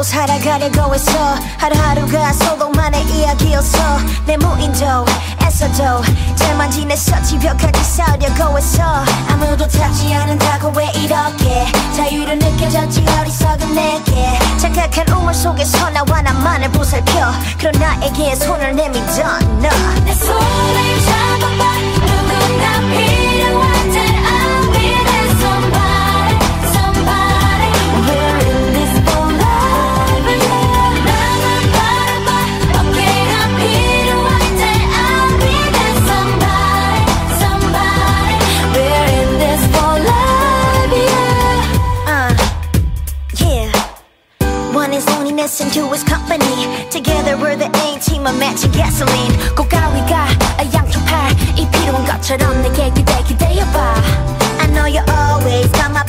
홀로 살아가려고 했어. 하루하루가 소동만의 이야기였어. 내 무인도 애써도 잘만 지냈어. 집벽까지 싸우려고 했어. 아무도 찾지 않는다고 왜 이렇게 자유를 느껴졌지 어리석은 내게. 착각한 우물 속에서 나와 나만을 보살펴. 그런 나에게 손을 내밀던 너내 손을 잡아 One is loneliness and two is company Together we're the A team of matching gasoline 꽃가위가 양쪽 팔이 필요한 것처럼 내게 기대 기대어봐 I know you always got my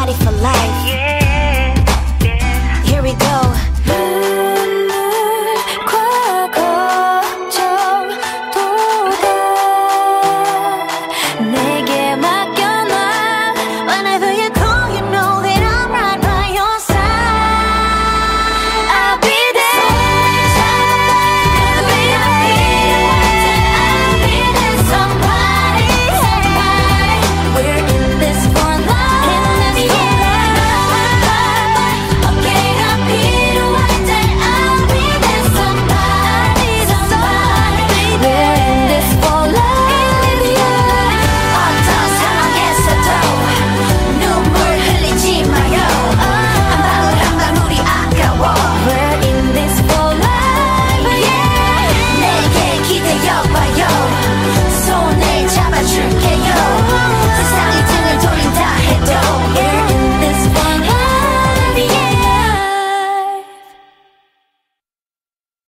body for life.